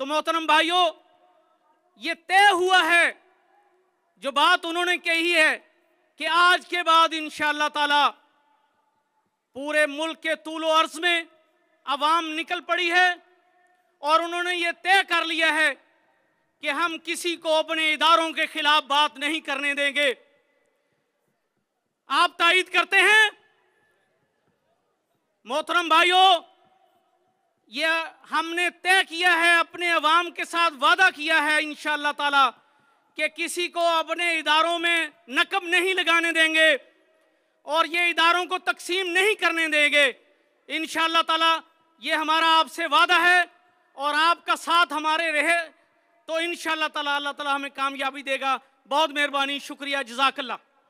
तो मोहतरम भाइयों, ये तय हुआ है, जो बात उन्होंने कही है कि आज के बाद इन ताला पूरे मुल्क के तूलो अर्ज़ में आवाम निकल पड़ी है और उन्होंने ये तय कर लिया है कि हम किसी को अपने इदारों के खिलाफ बात नहीं करने देंगे। आप तायद करते हैं? मोहतरम भाइयों ये हमने तय किया है, अपने अवाम के साथ वादा किया है इन ताला, कि किसी को अपने इदारों में नकब नहीं लगाने देंगे और ये इदारों को तकसीम नहीं करने देंगे। इन ताला, ये हमारा आपसे वादा है और आपका साथ हमारे रहे तो इन ताला, अल्लाह ताला हमें कामयाबी देगा। बहुत मेहरबानी, शुक्रिया जजाकल्ला